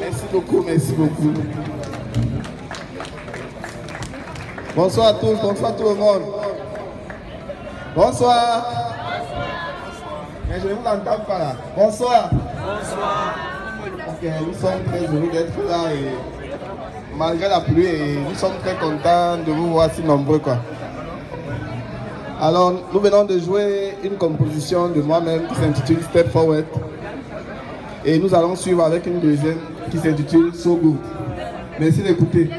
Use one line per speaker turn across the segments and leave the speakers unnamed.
Merci beaucoup, merci beaucoup. Bonsoir à tous, bonsoir tout le monde. Bonsoir. Mais je ne vous entends pas là. Bonsoir. Bonsoir. Ok, nous sommes très heureux d'être là et malgré la pluie, et nous sommes très contents de vous voir si nombreux. Quoi. Alors, nous venons de jouer une composition de moi-même qui s'intitule Step Forward. Et nous allons suivre avec une deuxième qui s'intitule So Good. Merci d'écouter.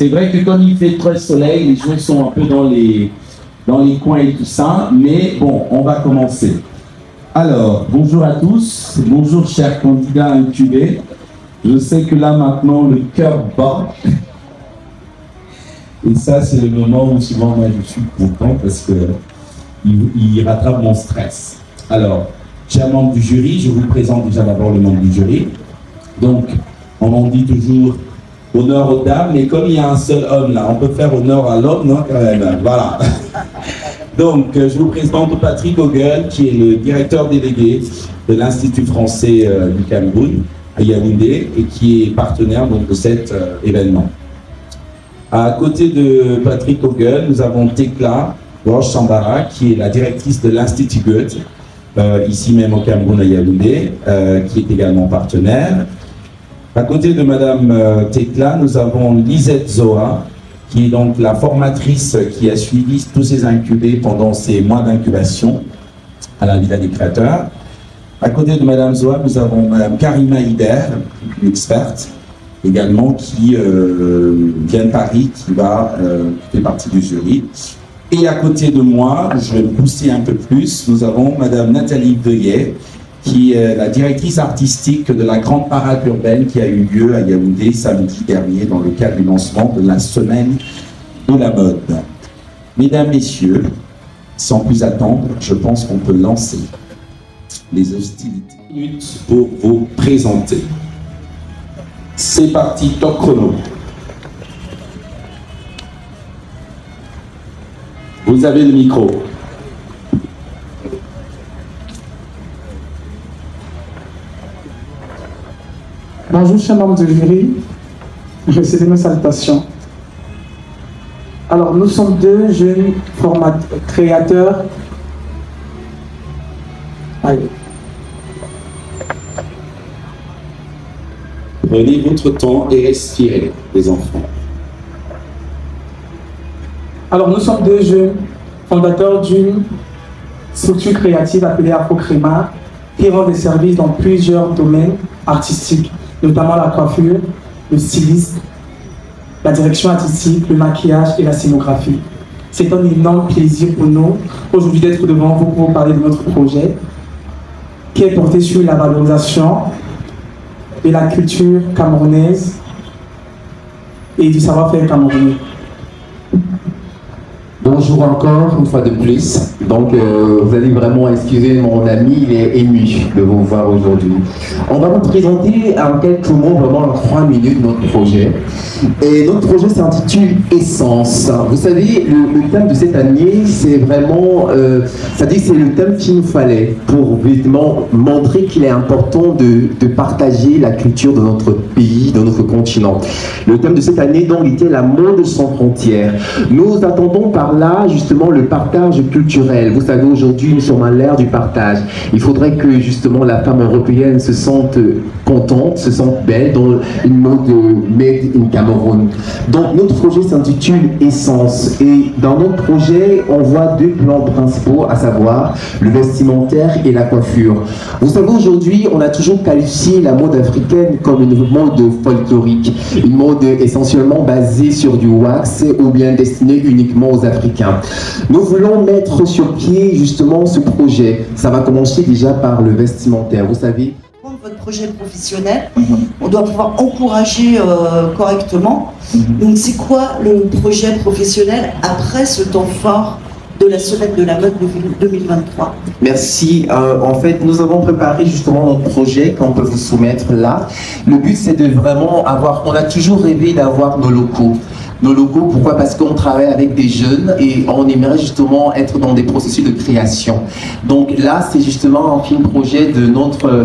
C'est vrai que quand il fait très soleil, les gens sont un peu dans les, dans les coins et tout ça, mais bon, on va commencer. Alors, bonjour à tous, bonjour chers candidats incubés. Je sais que là maintenant le cœur bat. Et ça, c'est le moment où souvent moi je suis content parce que il, il rattrape mon stress. Alors, chers membres du jury, je vous présente déjà d'abord le membre du jury. Donc, on en dit toujours honneur aux dames, mais comme il y a un seul homme là, on peut faire honneur à l'homme, non quand même. Voilà. Donc, euh, je vous présente Patrick Ogel, qui est le directeur délégué de l'Institut français euh, du Cameroun à Yaoundé et qui est partenaire donc, de cet euh, événement. À côté de Patrick Ogel, nous avons Tekla Roche Sambara, qui est la directrice de l'Institut Goethe, euh, ici même au Cameroun à Yaoundé, qui est également partenaire. À côté de Madame euh, Tekla, nous avons Lisette Zoa, qui est donc la formatrice qui a suivi tous ces incubés pendant ces mois d'incubation. à la Villa des créateurs. À côté de Madame Zoa, nous avons Madame Karima Hider, une experte également qui euh, vient de Paris, qui va euh, fait partie du jury. Et à côté de moi, je vais me pousser un peu plus, nous avons Madame Nathalie Veuillet, qui est la directrice artistique de la grande parade urbaine qui a eu lieu à Yaoundé samedi dernier dans le cadre du lancement de la semaine de la mode. Mesdames, Messieurs, sans plus attendre, je pense qu'on peut lancer les hostilités. Minutes pour vous présenter. C'est parti, top chrono. Vous avez le micro.
Bonjour, chers membres du jury. Recevez mes salutations. Alors, nous sommes deux jeunes créateurs. Allez.
Prenez votre temps et respirez, les enfants.
Alors, nous sommes deux jeunes fondateurs d'une structure créative appelée Afrocréma qui rend des services dans plusieurs domaines artistiques, notamment la coiffure, le stylisme, la direction artistique, le maquillage et la scénographie. C'est un énorme plaisir pour nous aujourd'hui d'être devant vous pour parler de notre projet qui est porté sur la valorisation de la culture camerounaise et du savoir-faire camerounais.
Bonjour encore, une fois de plus. Donc, euh, vous allez vraiment excuser mon ami, il est ému de vous voir aujourd'hui. On va vous présenter en quelques mots, vraiment en trois minutes, notre projet. Et notre projet s'intitule Essence. Vous savez, le, thème de cette année, c'est vraiment, euh, dit c'est le thème qu'il nous fallait pour vraiment montrer qu'il est important de, partager la culture de notre pays, de notre continent. Le thème de cette année, donc, était la mode sans frontières. Nous attendons par là justement le partage culturel. Vous savez, aujourd'hui, nous sommes à l'ère du partage. Il faudrait que justement la femme européenne se sente contente, se sente belle dans une mode Made in Cameroun. Donc notre projet s'intitule Essence et dans notre projet, on voit deux plans principaux, à savoir le vestimentaire et la coiffure. Vous savez, aujourd'hui, on a toujours qualifié la mode africaine comme une mode folklorique, une mode essentiellement basée sur du wax ou bien destinée uniquement aux Africains nous voulons mettre sur pied justement ce projet. Ça va commencer déjà par le vestimentaire, vous savez
projet professionnel, on doit pouvoir encourager euh, correctement. Mhm. Donc c'est quoi le projet professionnel après ce temps fort de la semaine de la mode 2023
Merci. Euh, en fait, nous avons préparé justement notre projet qu'on peut vous soumettre là. Le but, c'est de vraiment avoir, on a toujours rêvé d'avoir nos locaux nos locaux. Pourquoi? Parce qu'on travaille avec des jeunes et on aimerait justement être dans des processus de création. Donc là, c'est justement un film projet de notre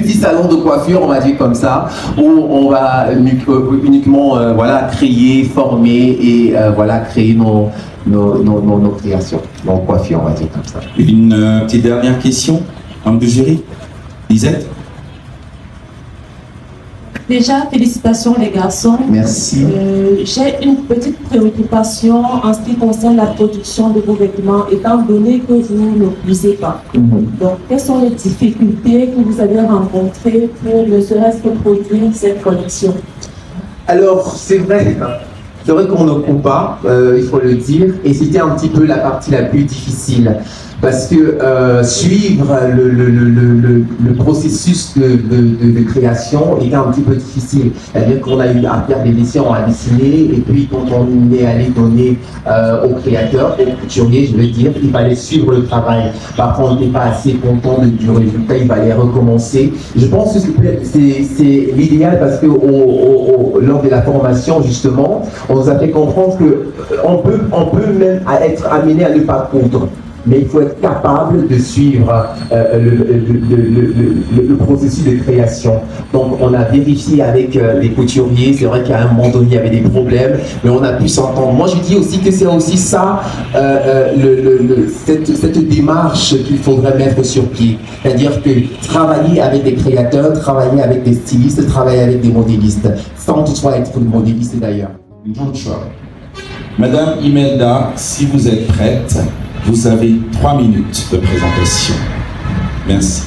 petit salon de coiffure, on va dire comme ça, où on va uniquement euh, voilà, créer, former et euh, voilà, créer nos, nos, nos, créations, nos coiffures, on va dire comme ça.
Une euh, petite dernière question, jury? Lisette?
Déjà, félicitations les garçons.
Merci.
Euh, j'ai une petite préoccupation en ce qui concerne la production de vos vêtements, étant donné que vous ne cuisez pas. Mhm. Donc, quelles sont les difficultés que vous avez rencontrées pour ne serait-ce que produire cette collection
Alors, c'est vrai. C'est vrai qu'on ne coupe pas, euh, il faut le dire, et c'était un petit peu la partie la plus difficile parce que euh, suivre le, le, le, le processus de, de, création était un petit peu difficile. C'est-à-dire qu'on a eu à faire des dessins, à dessiner, et puis quand on est allé donner euh, au créateur, au couturier, je veux dire, il fallait suivre le travail. Parfois, on n'était pas assez content du résultat, il fallait recommencer. Je pense que c'est l'idéal parce que au, lors de la formation, justement, on nous a fait comprendre qu'on euh, peut, on peut même être amené à ne pas coudre mais il faut être capable de suivre euh, le, processus de création. Donc on a vérifié avec euh, les couturiers, c'est vrai qu'à un moment donné il y avait des problèmes, mais on a pu s'entendre. Moi je dis aussi que c'est aussi ça, euh, cette, cette, démarche qu'il faudrait mettre sur pied. C'est-à-dire que travailler avec des créateurs, travailler avec des stylistes, travailler avec des modélistes, sans toutefois être modéliste d'ailleurs.
Madame Imelda, si vous êtes prête, Vous avez trois minutes de présentation. Merci.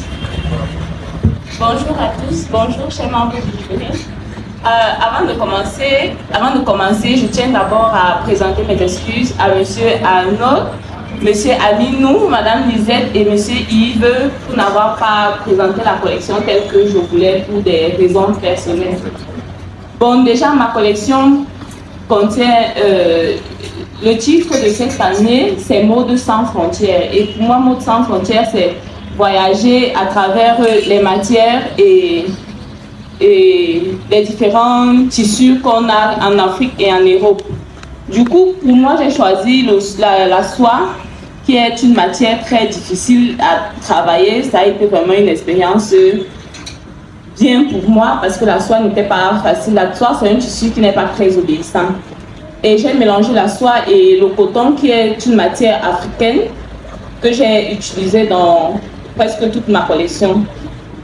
Bonjour à tous, bonjour chers membres du jury. Euh, avant, de commencer, avant de commencer, je tiens d'abord à présenter mes excuses à M. Arnaud, M. Aminou, Mme Lisette et M. Yves pour n'avoir pas présenté la collection telle que je voulais pour des raisons personnelles. Bon, déjà, ma collection contient euh, le titre de cette année, c'est Mode sans frontières. Et pour moi, Mode sans frontières, c'est voyager à travers les matières et, les différents tissus qu'on a en Afrique et en Europe. Du coup, pour moi, j'ai choisi la, soie, qui est une matière très difficile à travailler. Ça a été vraiment une expérience bien pour moi parce que la soie n'était pas facile. La soie, c'est un tissu qui n'est pas très obéissant. Et j'ai mélangé la soie et le coton, qui est une matière africaine que j'ai utilisée dans presque toute ma collection.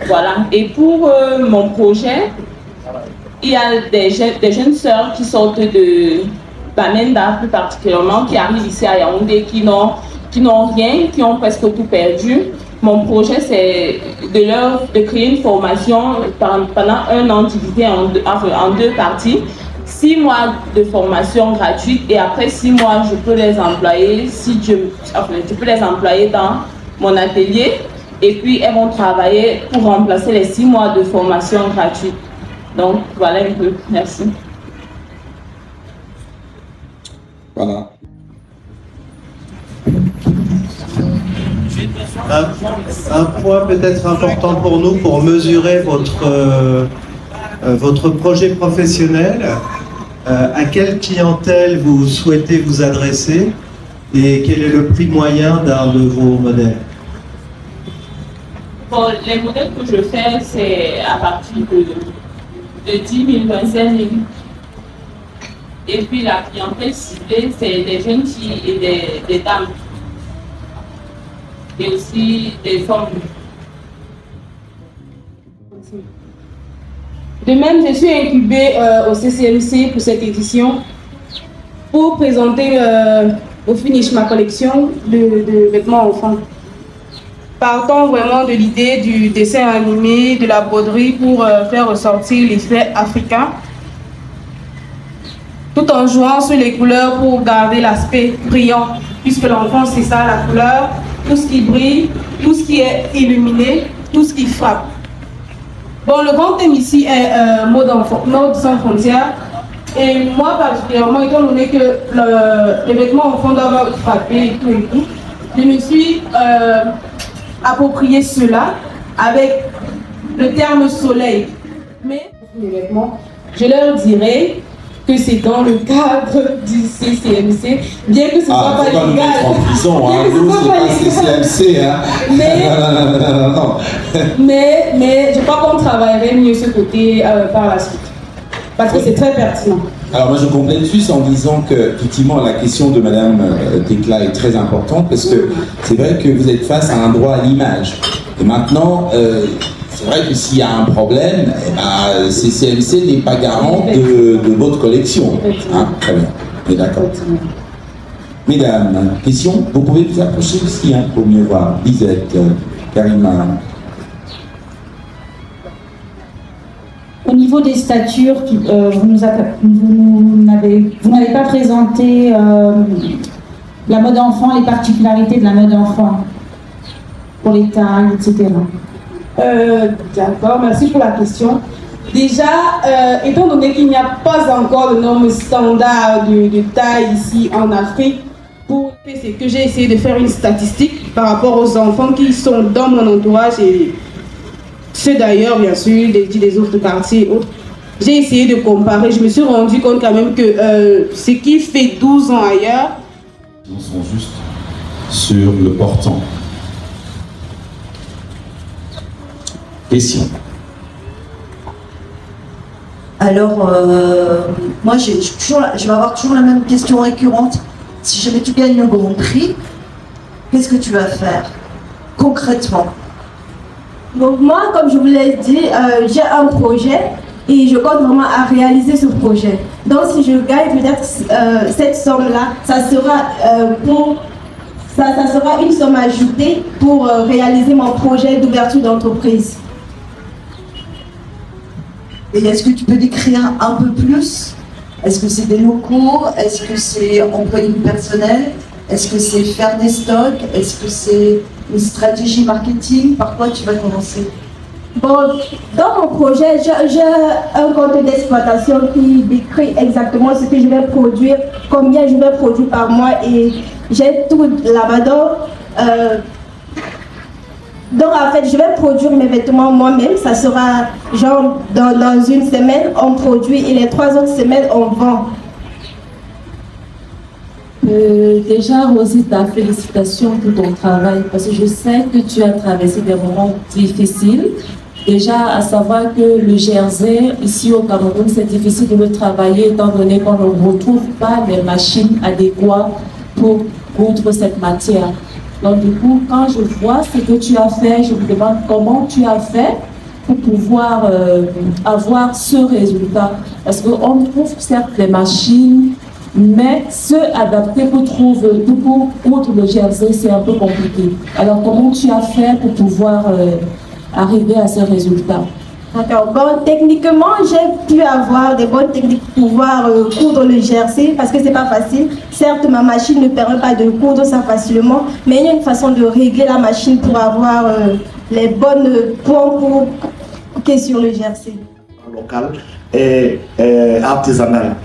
Voilà. Et pour euh, mon projet, il y a des, je des jeunes sœurs qui sortent de Bamenda plus particulièrement, qui arrivent ici à Yaoundé, qui n'ont rien, qui ont presque tout perdu. Mon projet, c'est de leur de créer une formation pendant un an divisé en deux, en deux parties. Six mois de formation gratuite et après six mois, je peux les employer si je, enfin, je peux les employer dans mon atelier et puis elles vont travailler pour remplacer les six mois de formation gratuite. Donc voilà un peu. Merci.
Voilà.
Un, un point peut-être important pour nous pour mesurer votre, euh, votre projet professionnel. Euh, à quelle clientèle vous souhaitez vous adresser et quel est le prix moyen d'un de vos modèles?
Bon, les modèles que je fais, c'est à partir de, de 10 000, 25 000. Et puis la clientèle ciblée, c'est des jeunes filles et des, des dames. Et aussi des femmes.
De même, je suis incubée euh, au CCMC pour cette édition pour présenter euh, au finish ma collection de, vêtements enfants. Partant vraiment de l'idée du dessin animé, de la broderie pour euh, faire ressortir l'effet africain, tout en jouant sur les couleurs pour garder l'aspect brillant, puisque l'enfant c'est ça la couleur, tout ce qui brille, tout ce qui est illuminé, tout ce qui frappe. Bon, le grand thème ici est euh, mode, mode sans frontières. Et moi, particulièrement, étant donné que le, les vêtements enfants doivent frapper et tout et tout, je me suis euh, approprié cela avec le terme soleil. Mais je leur dirais que c'est dans le cadre du CCMC, bien que ce ne
ah,
soit pas légal.
en prison, hein. Nous, c'est pas CCMC, hein.
Mais,
non, non, non, non.
mais, mais je crois qu'on travaillerait mieux ce côté euh, par la suite. Parce que c'est très pertinent.
Alors moi je complète juste en disant que effectivement la question de Madame euh, Tecla est très importante parce que c'est vrai que vous êtes face à un droit à l'image. Et maintenant, euh, c'est vrai que s'il y a un problème, eh ben, CCMC n'est pas garant de, de votre collection. Hein Très bien. On est d'accord. Mesdames, question Vous pouvez vous approcher aussi hein, pour mieux voir. Lisette, euh, Karima.
Au niveau des statures, euh, vous n'avez pas présenté euh, la mode enfant, les particularités de la mode enfant pour les tailles, etc.
Euh, D'accord, merci pour la question. Déjà, euh, étant donné qu'il n'y a pas encore de normes standards de, taille ici en Afrique, pour c'est que j'ai essayé de faire une statistique par rapport aux enfants qui sont dans mon entourage et ceux d'ailleurs, bien sûr, des, des autres quartiers et autres. J'ai essayé de comparer. Je me suis rendu compte quand même que euh, ce qui fait 12 ans ailleurs,
Ils sont juste sur le portant. Question.
Alors, euh, moi, j'ai toujours, la- je vais avoir toujours la même question récurrente. Si jamais tu gagnes le Grand Prix, qu'est-ce que tu vas faire concrètement?
Donc moi, comme je vous l'ai dit, euh, j'ai un projet et je compte vraiment à réaliser ce projet. Donc si je gagne peut-être euh, cette somme-là, ça sera euh, pour ça, ça sera une somme ajoutée pour euh, réaliser mon projet d'ouverture d'entreprise.
Et est-ce que tu peux décrire un peu plus? Est-ce que c'est des locaux? Est-ce que c'est employé du personnel? Est-ce que c'est faire des stocks? Est-ce que c'est une stratégie marketing? Par quoi tu vas commencer?
Bon, dans mon projet, j'ai un compte d'exploitation qui décrit exactement ce que je vais produire, combien je vais produire par mois et j'ai tout là-bas. Euh, donc en fait, je vais produire mes vêtements moi-même. Ça sera genre dans, une semaine, on produit et les trois autres semaines, on vend.
Euh, déjà, Rosita, félicitations pour ton travail parce que je sais que tu as traversé des moments difficiles. Déjà, à savoir que le Jersey, ici au Cameroun, c'est difficile de le travailler étant donné qu'on ne retrouve pas les machines adéquates pour coudre cette matière. Donc du coup, quand je vois ce que tu as fait, je me demande comment tu as fait pour pouvoir euh, avoir ce résultat. Parce qu'on trouve certes les machines, mais se adapter pour trouver, pour coudre le jersey, c'est un peu compliqué. Alors comment tu as fait pour pouvoir... Euh, arriver à ce résultat?
D'accord. Bon, techniquement, j'ai pu avoir des bonnes techniques pour pouvoir euh, coudre le jersey parce que c'est pas facile. Certes, ma machine ne permet pas de coudre ça facilement, mais il y a une façon de régler la machine pour avoir euh, les bonnes points pour sur le jersey.
Local et artisanal.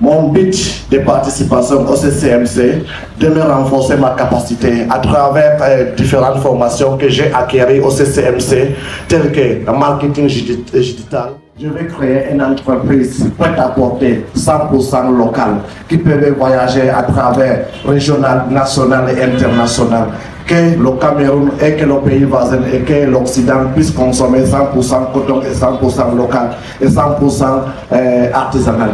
Mon but de participation au CCMC de me renforcer ma capacité à travers euh, différentes formations que j'ai acquises au CCMC, telles que le marketing digital. Je vais créer une entreprise prête à porter 100% locale qui peut voyager à travers régional, national et international que le Cameroun et que le pays voisin et que l'Occident puissent consommer 100% coton et 100% local et 100% euh, artisanal.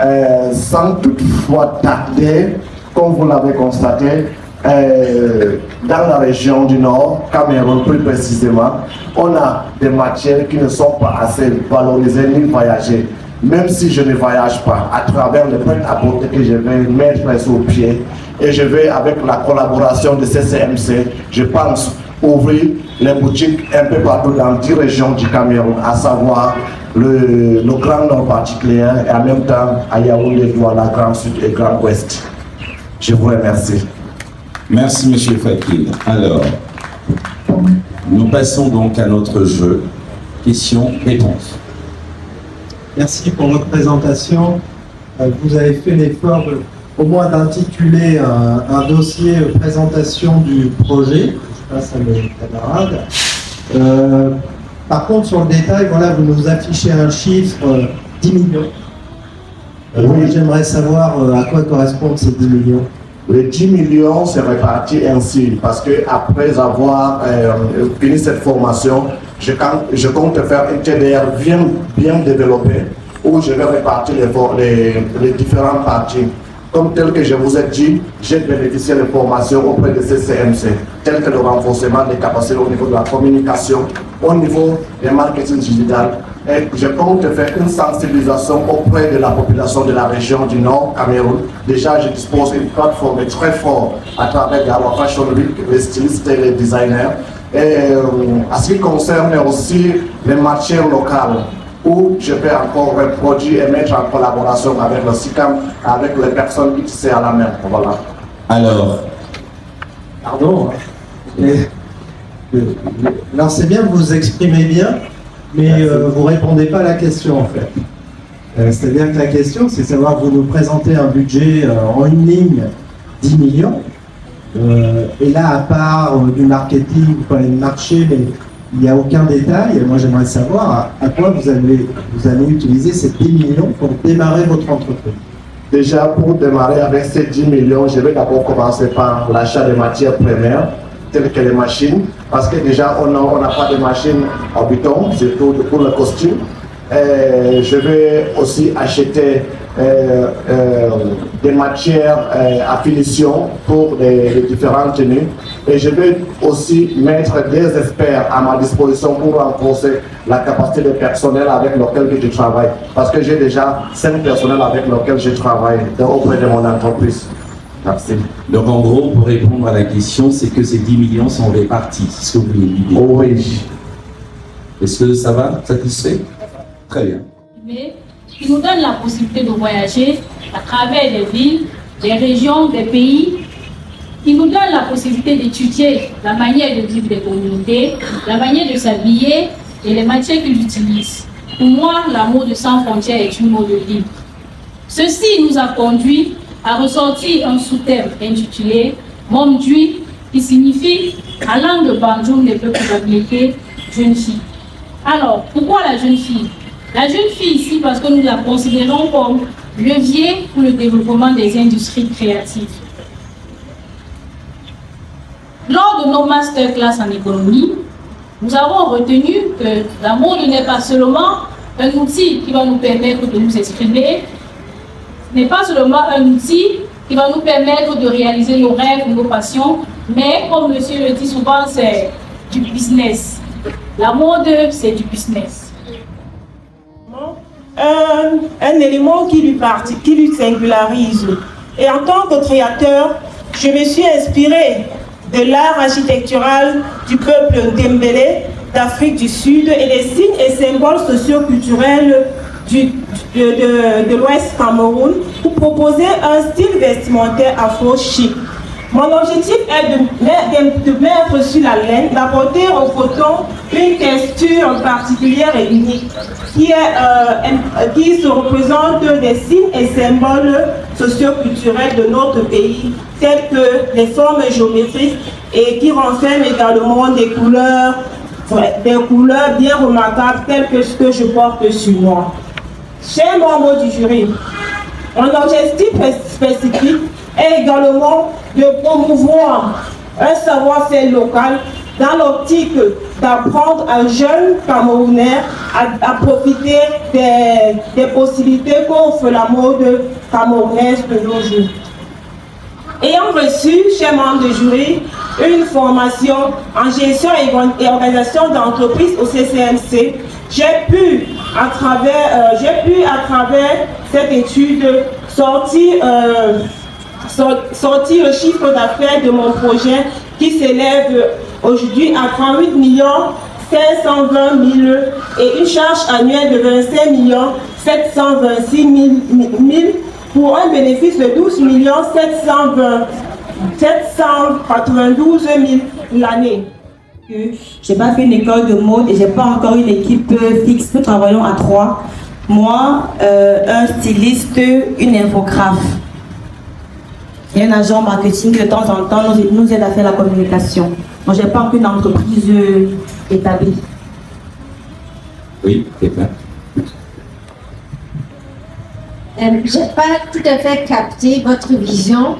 Euh, sans toutefois tarder, comme vous l'avez constaté, euh, dans la région du Nord, Cameroun plus précisément, on a des matières qui ne sont pas assez valorisées ni voyagées. Même si je ne voyage pas, à travers les prêts à que je vais mettre sur pied, et je vais, avec la collaboration de CCMC, je pense ouvrir les boutiques un peu partout dans 10 régions du Cameroun, à savoir le, Grand Nord particulier et en même temps à Yaoundé, la Grand Sud et Grand Ouest. Je vous remercie.
Merci, Monsieur Fakir. Alors, nous passons donc à notre jeu. Questions-réponses.
Merci pour votre présentation. Euh, vous avez fait l'effort au moins d'intituler un, dossier présentation du projet. Je passe à mes camarades. Euh, par contre, sur le détail, voilà, vous nous affichez un chiffre 10 euh, millions. Euh, oui. J'aimerais savoir euh, à quoi correspondent ces 10 millions.
Les 10 millions se répartis ainsi parce que après avoir fini cette formation, je, je, compte faire un TDR bien, bien développé où je vais répartir les, les, les différentes parties. Comme tel que je vous ai dit, j'ai bénéficié de formations auprès de CCMC, tel que le renforcement des capacités au niveau de la communication, au niveau du marketing digital. Et je compte faire une sensibilisation auprès de la population de la région du Nord, Cameroun. Déjà, je dispose d'une plateforme très forte à travers la Fashion Week, les stylistes et les designers. Et euh, à ce qui concerne aussi les matières locales, où je vais encore reproduire et mettre en collaboration avec le SICAM, avec les personnes qui sont à la main. Voilà.
Alors.
Pardon. alors c'est bien que vous vous exprimez bien, mais euh, vous ne répondez pas à la question en fait. Euh, c'est-à-dire que la question, c'est savoir vous nous présentez un budget euh, en une ligne 10 millions. et là, à part du marketing, pas le marché, mais il n'y a aucun détail. Moi, j'aimerais savoir à, quoi vous allez, vous allez utiliser ces 10 millions pour démarrer votre entreprise.
Déjà, pour démarrer avec ces 10 millions, je vais d'abord commencer par l'achat des matières premières, telles que les machines, parce que déjà, on n'a pas de machines en béton, surtout pour le costume. Je vais aussi acheter euh, euh, des matières euh, à finition pour les, différentes tenues. Et je vais aussi mettre des experts à ma disposition pour renforcer la capacité de personnel avec lequel je travaille. Parce que j'ai déjà cinq personnels avec lesquels je travaille auprès de mon entreprise.
Parfait. Donc en gros, pour répondre à la question, c'est que ces 10 millions sont répartis. C'est ce que vous voulez dire.
Oh oui.
Est-ce que ça va? Satisfait? Très bien.
mais qui nous donne la possibilité de voyager à travers les villes, les régions, des pays, qui nous donne la possibilité d'étudier la manière de vivre des communautés, la manière de s'habiller et les matières qu'ils utilisent. Pour moi, l'amour de sans frontières est une mot de libre. Ceci nous a conduit à ressortir un sous-thème intitulé Momdui, qui signifie en langue banjoum des peuples américains, jeune fille. Alors, pourquoi la jeune fille? La jeune fille ici, parce que nous la considérons comme levier pour le développement des industries créatives. Lors de nos masterclass en économie, nous avons retenu que la mode n'est pas seulement un outil qui va nous permettre de nous exprimer, n'est pas seulement un outil qui va nous permettre de réaliser nos rêves, nos passions, mais comme monsieur le dit souvent, c'est du business. La mode, c'est du business.
Un, élément qui lui, parti, qui lui singularise. Et en tant que créateur, je me suis inspiré de l'art architectural du peuple Dembélé d'Afrique du Sud et des signes et symboles socioculturels du, de, de, de l'Ouest Cameroun pour proposer un style vestimentaire afro-chic. Mon objectif est de, mettre sur la laine, d'apporter au coton une texture particulière et unique qui, est, euh, qui se représente des signes et symboles socioculturels de notre pays, tels que les formes géométriques et qui renferment également des couleurs, des couleurs bien remarquables telles que ce que je porte sur moi. Chers membres du jury, mon objectif spécifique est également de promouvoir un savoir-faire local dans l'optique d'apprendre à jeunes Camerounais à, profiter des, des possibilités qu'offre la mode camerounaise de nos jours. Ayant reçu, chers membres du jury, une formation en gestion et organisation d'entreprise au CCMC, j'ai pu, à travers, euh, pu, à travers cette étude, sortir, euh, sortir le chiffre d'affaires de mon projet qui s'élève aujourd'hui à 38 millions 520 000 et une charge annuelle de 25 millions 726 000 pour un bénéfice de 12 millions 720 792 000 l'année.
Je n'ai pas fait une école de mode et je n'ai pas encore une équipe fixe. Nous travaillons à trois. Moi, euh, un styliste, une infographe. Et un agent marketing qui de temps en temps nous, nous aide à faire la communication. Moi, je n'ai pas encore une entreprise euh, établie.
Oui, c'est clair.
Euh, je n'ai pas tout à fait capté votre vision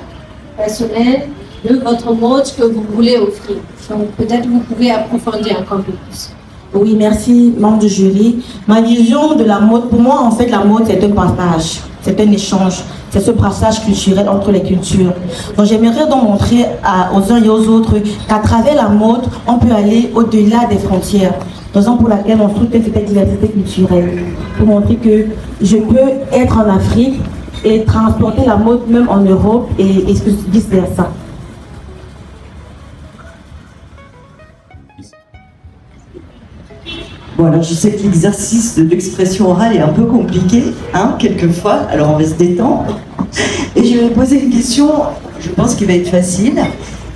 personnelle de votre mode que vous voulez offrir. Donc peut-être vous pouvez approfondir encore un peu plus.
Oui, merci, membre du jury. Ma vision de la mode, pour moi, en fait, la mode, c'est un partage, c'est un échange, c'est ce brassage culturel entre les cultures. Donc, j'aimerais donc montrer aux uns et aux autres qu'à travers la mode, on peut aller au-delà des frontières. Raison pour laquelle on soutient cette diversité culturelle. Pour montrer que je peux être en Afrique et transporter la mode même en Europe et, et vice-versa.
Bon, alors je sais que l'exercice de l'expression orale est un peu compliqué, hein, quelquefois, alors on va se détendre. Et je vais poser une question, je pense qu'il va être facile.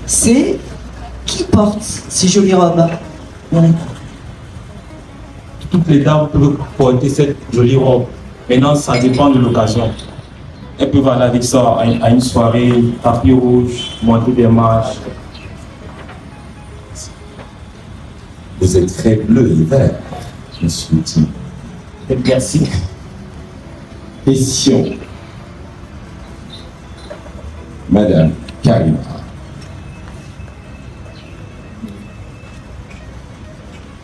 C'est qui porte ces jolies robes.
Toutes les dames peuvent porter cette jolie robe. Maintenant, ça dépend de l'occasion. Elles peuvent aller avec ça à une soirée, tapis rouge, monter des marches.
Vous êtes très bleu et vert, monsieur Tim.
Merci.
Question. Madame Karima.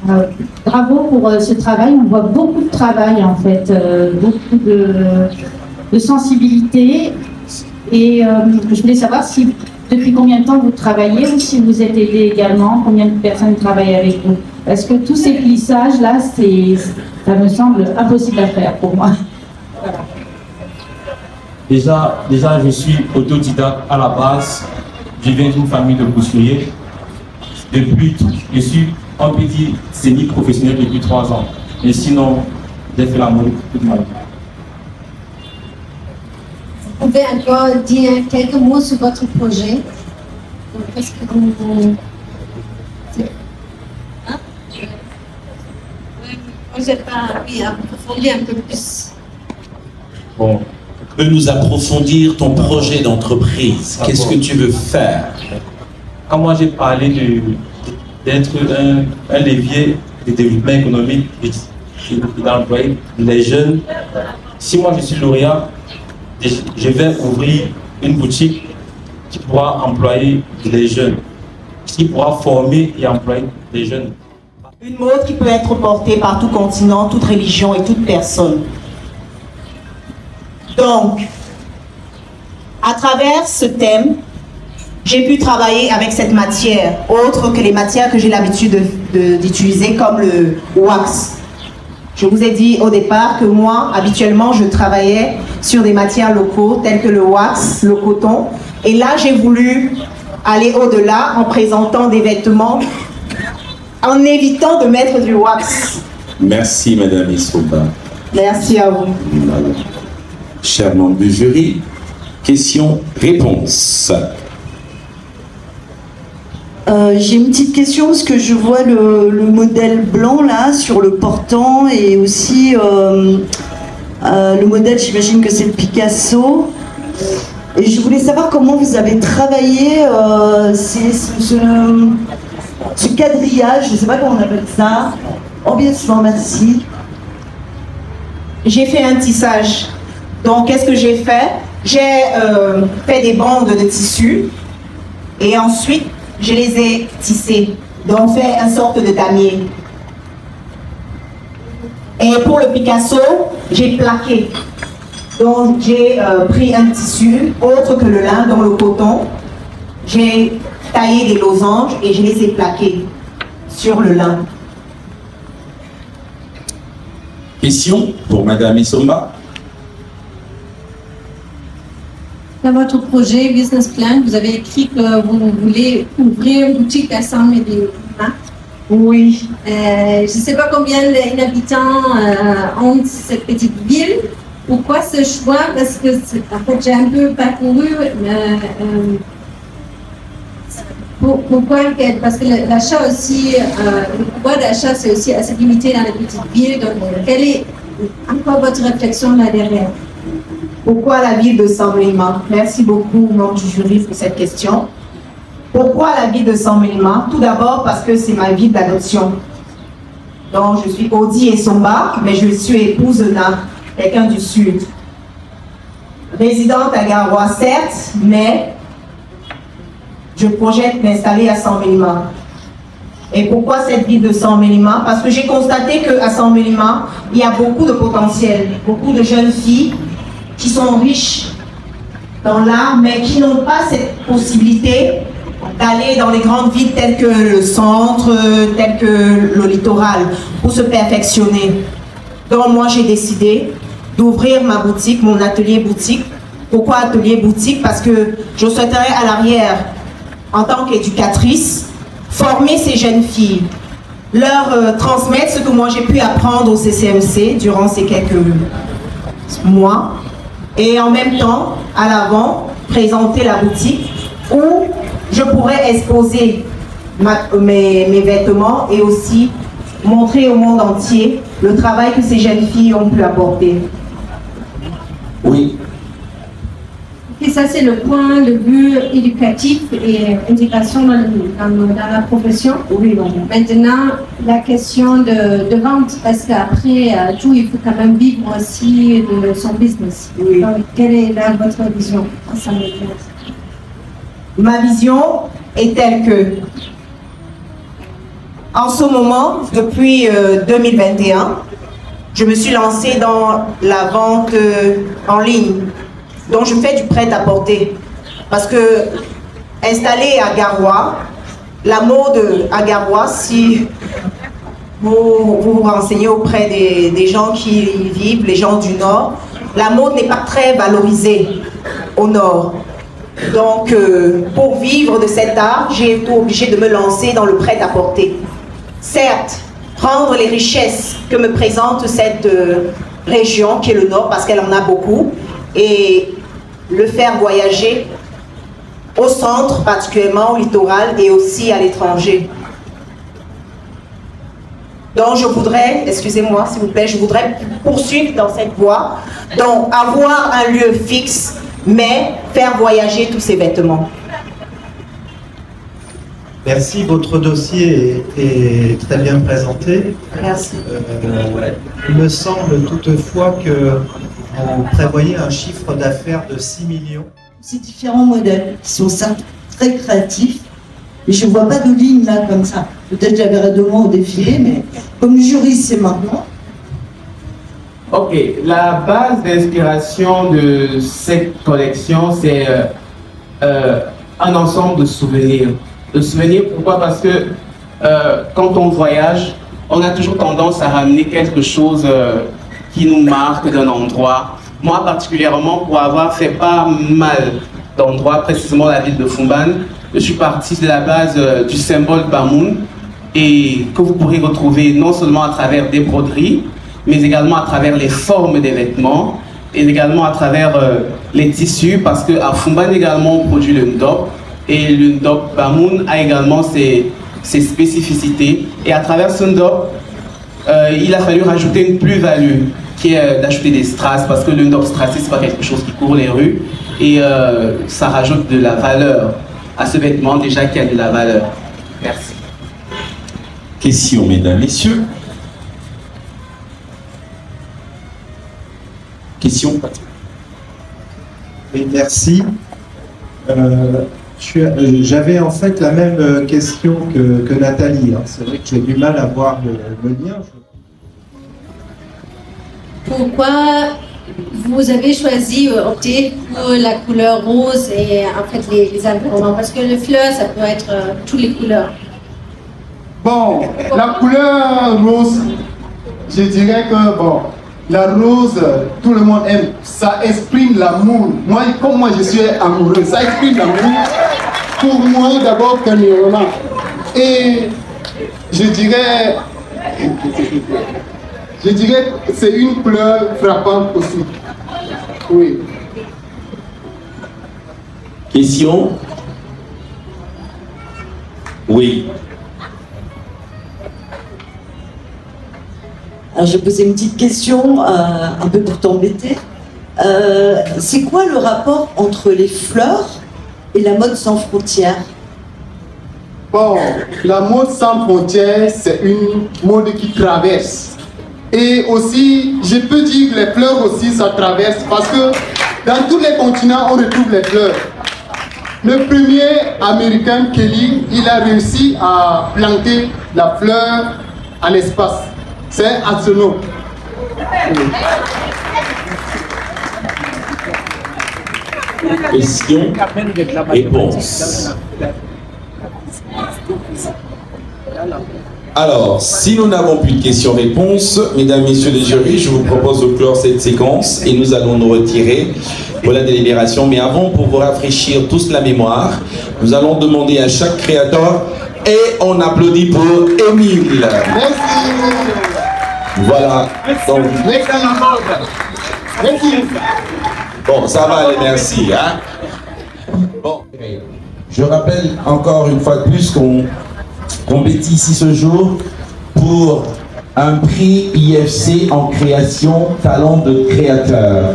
Euh, bravo pour euh, ce travail. On voit beaucoup de travail en fait, euh, beaucoup de, sensibilité. Et je voulais savoir si depuis combien de temps vous travaillez ou si vous êtes aidé également, combien de personnes travaillent avec vous? Parce que tous ces plissages là, ça me semble impossible à faire pour moi?
Déjà, déjà, je suis autodidacte à la base. Je viens d'une famille de couturiers. Depuis, je suis un petit semi-professionnel depuis trois ans. Et sinon, j'ai fait la toute ma vie.
Vous pouvez encore dire quelques mots sur votre projet? Qu'est-ce que vous... Hein? Vous n'êtes pas oui, approfondir un peu plus.
Bon. Tu peux nous approfondir ton projet d'entreprise? Qu'est-ce que tu veux faire?
Quand moi j'ai parlé de- d'être un, un levier de développement économique et d'employer les jeunes, si moi je suis lauréat, je vais ouvrir une boutique qui pourra employer les jeunes, qui pourra former et employer les jeunes.
Une mode qui peut être portée par tout continent, toute religion et toute personne. Donc, à travers ce thème, j'ai pu travailler avec cette matière, autre que les matières que j'ai l'habitude de- de- d'utiliser, comme le wax. Je vous ai dit au départ que moi, habituellement, je travaillais sur des matières locaux telles que le wax, le coton. Et là, j'ai voulu aller au-delà en présentant des vêtements, en évitant de mettre du wax.
Merci, Madame Issoba.
Merci à vous.
Chers membres du jury, question-réponse.
Euh, J'ai une petite question parce que je vois le, le modèle blanc là sur le portant et aussi euh, euh, le modèle, j'imagine que c'est Picasso. Et je voulais savoir comment vous avez travaillé ce, ce- quadrillage, je ne sais pas comment on appelle ça. Oh bien sûr, merci.
J'ai fait un tissage. Donc, qu'est-ce que j'ai fait? J'ai fait des bandes de tissu et ensuite, je les ai tissées. Donc, fait une sorte de damier. Et pour le Picasso, j'ai plaqué. Donc, j'ai euh, pris un tissu autre que le lin, dans le coton. J'ai taillé des losanges et je les ai plaqués sur le lin.
Question pour Madame Isomba.
Dans votre projet Business Plan, vous avez écrit que vous voulez ouvrir une boutique à 100 000 hein?
Oui.
Euh, je ne sais pas combien d'habitants euh, ont cette petite ville. Pourquoi ce choix Parce que en fait, j'ai un peu parcouru. euh, pour- pourquoi Parce que l'achat aussi, le pouvoir d'achat, c'est aussi assez limité dans les petites villes. Donc, quelle est encore votre réflexion là derrière?
Pourquoi la ville de San Lima Merci beaucoup, membre du jury, pour cette question. Pourquoi la ville de San Lima Tout d'abord parce que c'est ma ville d'adoption. Donc, je suis Audi et Somba, mais je suis épouse d'un quelqu'un du Sud. Résidente à Garoua, certes, mais je projette m'installer à San Lima. Et pourquoi cette ville de San Mélima Parce que j'ai constaté qu'à San Mélima, il y a beaucoup de potentiel, beaucoup de jeunes filles qui sont riches dans l'art, mais qui n'ont pas cette possibilité d'aller dans les grandes villes telles que le centre, telles que le littoral, pour se perfectionner. Donc moi, j'ai décidé d'ouvrir ma boutique, mon atelier boutique. Pourquoi atelier boutique? Parce que je souhaiterais à l'arrière, en tant qu'éducatrice, former ces jeunes filles, leur euh, transmettre ce que moi j'ai pu apprendre au CCMC durant ces quelques mois, et en même temps, à l'avant, présenter la boutique où je pourrais exposer mes vêtements et aussi montrer au monde entier le travail que ces jeunes filles ont pu apporter.
Oui.
Et ça, c'est le point de vue éducatif et intégration dans, le- dans- dans la profession.
Oui,
Maintenant, la question de, de vente, parce qu'après euh, tout, il faut quand même vivre aussi de son business. Donc, quelle est là votre vision Ça.
Ma vision est telle que, en ce moment, depuis euh, 2021, je me suis lancée dans la vente euh, en ligne. Donc, je fais du prêt-à-porter. Parce que, installée à Garoua, la mode à Garoua, si vous vous, renseignez auprès des, des gens qui y vivent, les gens du Nord,
la mode n'est pas très valorisée au Nord. Donc, euh, pour vivre de cet art, j'ai été obligée de me lancer dans le prêt-à-porter. Certes, prendre les richesses que me présente cette euh, région qui est le Nord, parce qu'elle en a beaucoup, et le faire voyager au centre, particulièrement au littoral, et aussi à l'étranger. Donc je voudrais, excusez-moi s'il vous plaît, je voudrais poursuivre dans cette voie, donc avoir un lieu fixe, mais faire voyager tous ces vêtements.
Merci, votre dossier est, très bien présenté.
Merci.
Euh, il me semble toutefois que vous prévoyez un chiffre d'affaires de 6 millions.
Ces différents modèles qui sont certes très créatifs, et je ne vois pas de ligne là comme ça. Peut-être j'avais demain au défilé, mais comme jury, c'est maintenant.
Ok, la base d'inspiration de cette collection, c'est euh, euh, un ensemble de souvenirs. De souvenirs, pourquoi? Parce que euh, quand on voyage, on a toujours tendance à ramener quelque chose qui nous marque d'un endroit. Moi particulièrement, pour avoir fait pas mal d'endroits, précisément la ville de Fumban, je suis parti de la base du symbole Bamoun, et que vous pourrez retrouver non seulement à travers des broderies, mais également à travers les formes des vêtements et également à travers euh, les tissus parce qu'à Fumban également on produit le ndop et le ndop Bamoun a également ses, ses, spécificités et à travers ce ndop euh, il a fallu rajouter une plus-value qui est euh, d'ajouter des strass parce que le strassé c'est pas quelque chose qui court les rues et ça rajoute de la valeur à ce vêtement déjà qui a de la valeur. Merci.
Question, mesdames, messieurs. Question,
Oui, merci. Euh, euh, j'avais en fait la même euh, question que, Nathalie. Hein. C'est vrai que j'ai du mal à voir le, lien.
Pourquoi vous avez choisi opter pour la couleur rose et en fait les, environnements Parce que le fleur, ça peut être toutes les couleurs.
Bon, la couleur rose, je dirais que bon, la rose, tout le monde aime. Ça exprime l'amour. Moi, comme moi, je suis amoureux. Ça exprime l'amour. Pour moi, d'abord, premièrement. Et je dirais, je dirais que c'est une couleur frappante aussi. Oui.
Question? Oui.
Alors, je vais poser une petite question, euh, un peu pour t'embêter. Euh, c'est quoi le rapport entre les fleurs et la mode sans frontières?
Bon, la mode sans frontières, c'est une mode qui traverse. Et aussi, je peux dire que les fleurs aussi, ça traverse parce que dans tous les continents, on retrouve les fleurs. Le premier américain, Kelly, il a réussi à planter la fleur à l'espace c'est Atsuno.
Question, réponse. Alors, si nous n'avons plus de questions-réponses, mesdames, messieurs les jurys, je vous propose de clore cette séquence et nous allons nous retirer pour la délibération. Mais avant, pour vous rafraîchir tous la mémoire, nous allons demander à chaque créateur et on applaudit pour Émile.
Merci.
Voilà. Donc, Bon, ça va aller, merci. Hein? Bon. Je rappelle encore une fois de plus qu'on qu ici ce jour pour un prix IFC en création talent de créateur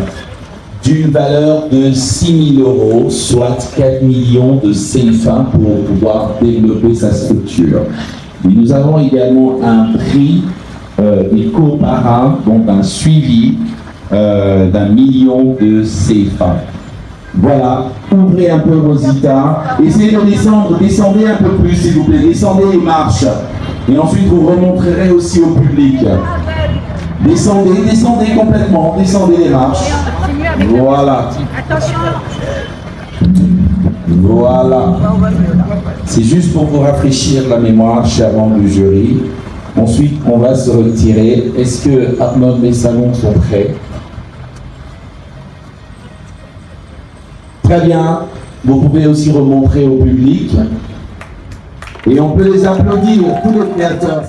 d'une valeur de 6 000 euros, soit 4 millions de CFA pour pouvoir développer sa structure. nous avons également un prix euh, para donc un suivi euh, d'un million de CFA. Voilà, ouvrez un peu Rosita, essayez de descendre, descendez un peu plus s'il vous plaît, descendez les marches. Et ensuite vous remontrerez aussi au public. Descendez, descendez complètement, descendez les marches. Voilà. Voilà. C'est juste pour vous rafraîchir la mémoire, chers membres du jury. Ensuite, on va se retirer. Est-ce que Arnaud et Salons sont prêts? Très bien. Vous pouvez aussi remontrer au public. Et on peut les applaudir, tous les créateurs.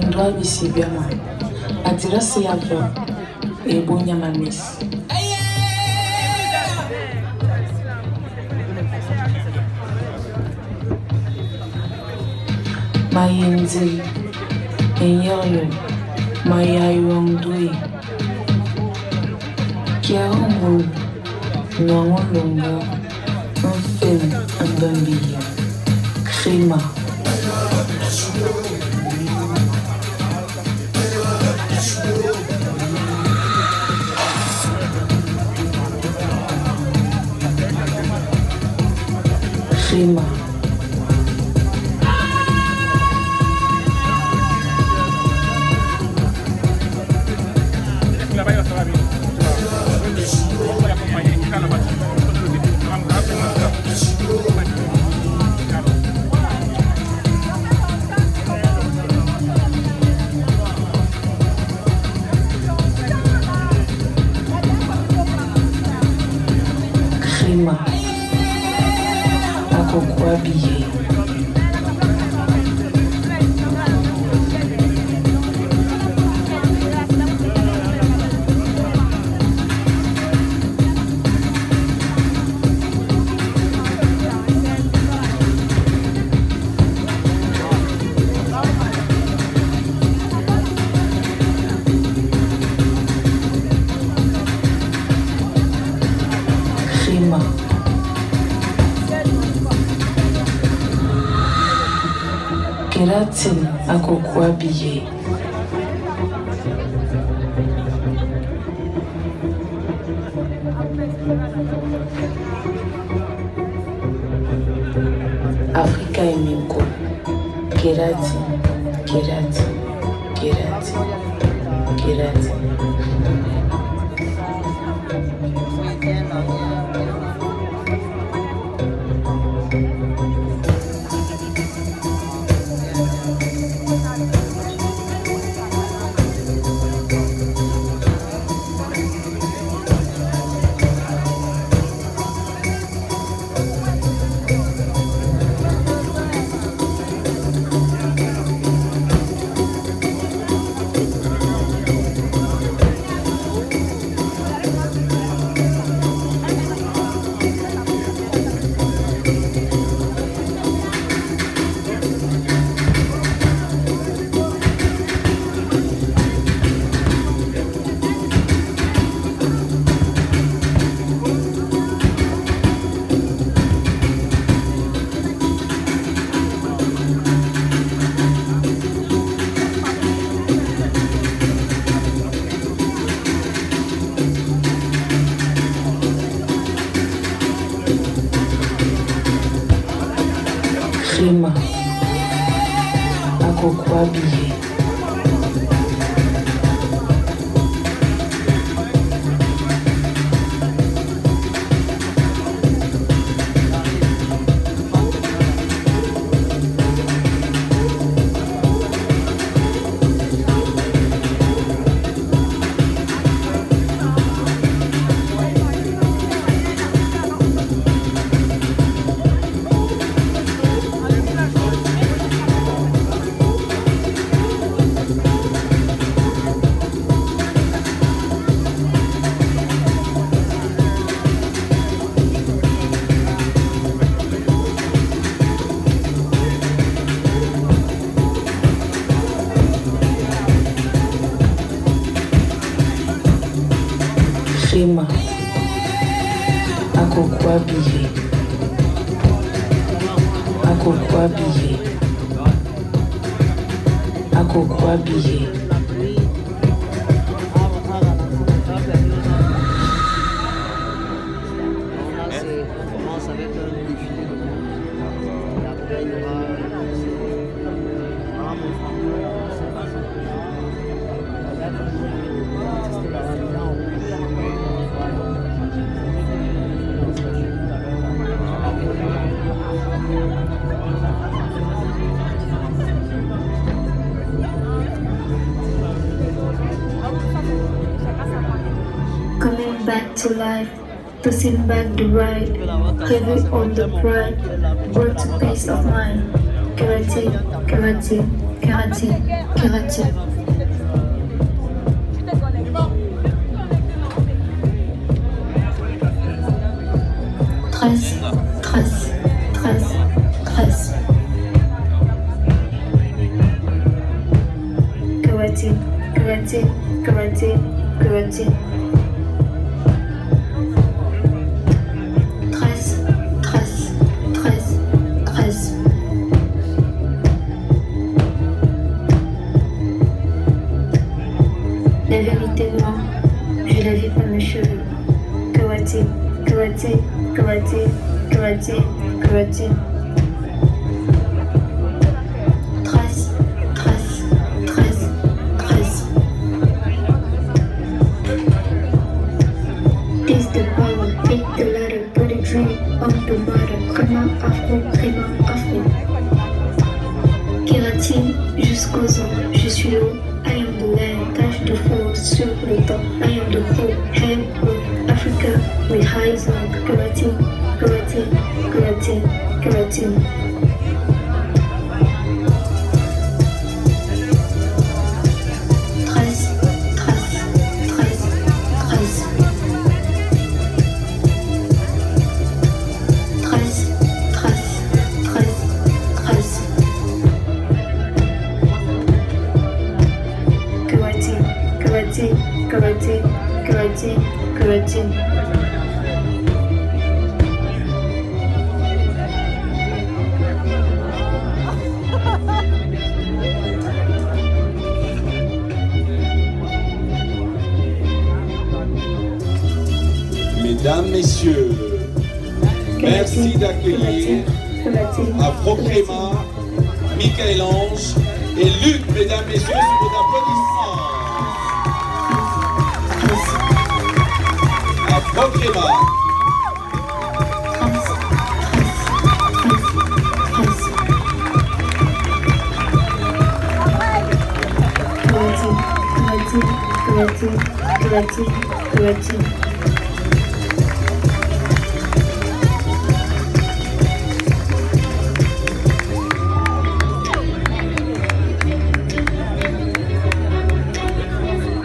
endwa bisibiama atirasi yavyo ebonyamamisi mayenzi enyelo mayayongdui kiahongulu nwangolongo mfem ambambiya krima Latin akokua biye. Africa Emiko. Kerati, Kerati, Kerati, Kerati. Nima
Ako Kwabi to life, tossing back the ride, heavy on the pride, brought to peace of mind. Karate, karate, karate, karate. Super I am the whole head of Africa with highs on karate, karate, karate. karate.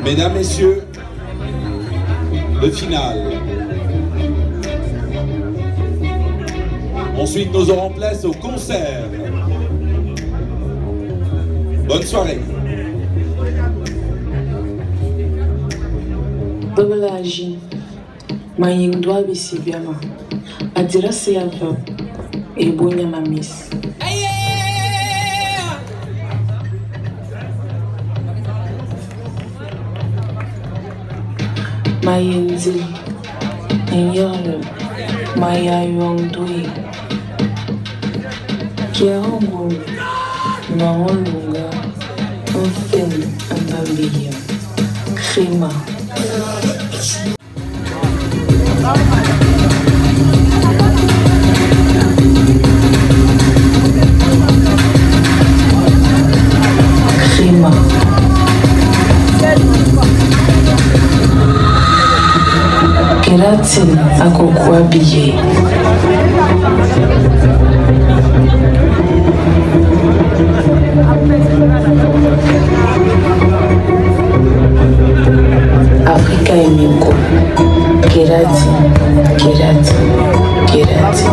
Mesdames, Messieurs, le final. Ensuite, nous aurons place au concert. Bonne soirée.
Babalaji, maying dwa bisibiama, adira seyava, ebonya mamis. mayenzi nyoro mayayongdwi kyehongu mawolunga mfen ambambiya krima Thank you. latin akɔkɔa bi yie afrika yi mi kɔ gerati gerati.